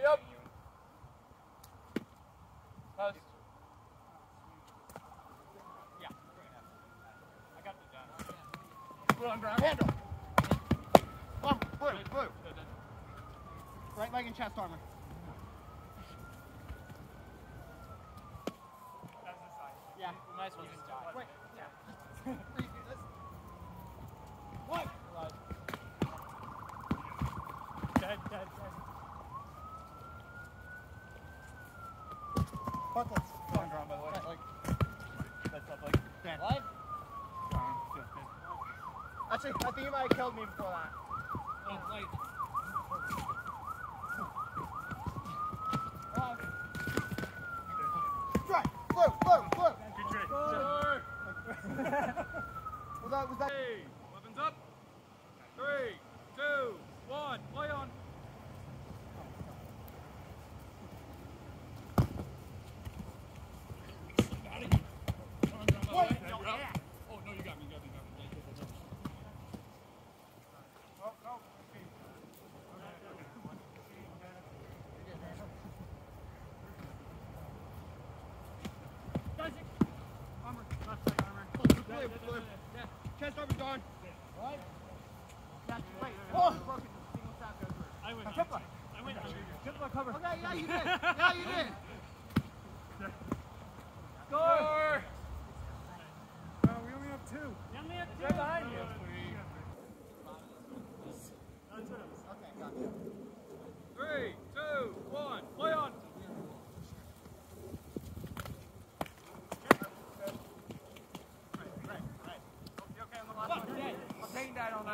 yep. Post. Yeah. I got the gun. Put on ground handle. Come, blue, blue. Right leg and chest armor. That's the side. Yeah. You might as well just die. Wait, yeah. Redo this. One. Dead, dead, dead. Bucklets. Put on ground, by the way. Leg. That's left leg. Stand. What? Fine, good, good. Actually, I think you might have killed me before that. Oh, wait. Right. Blue, blue, blue. Good trick. Was that, was that? Hey, weapons up. Three, two, one, play on. Wait. Oh, no, you got me, you got me, you got me. Armor. Left leg armor. Blue, blue. Chest armor gone. Right. That's wait. Oh. Broken. Single sound goes through. I went. Tripler. I went. Tripler cover. Okay, yeah, you did. Yeah, you did. Score! Uh, we only have two. You only have two. Right behind you. That's what I was. Okay, got you. Three, two, one, play on. I'm taking that on that.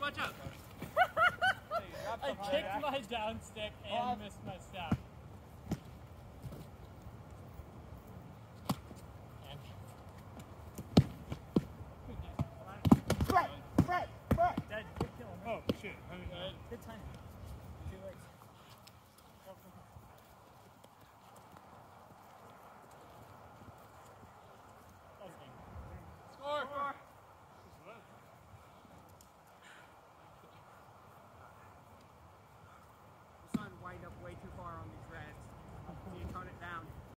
Watch out! I kicked my down stick and missed my stab.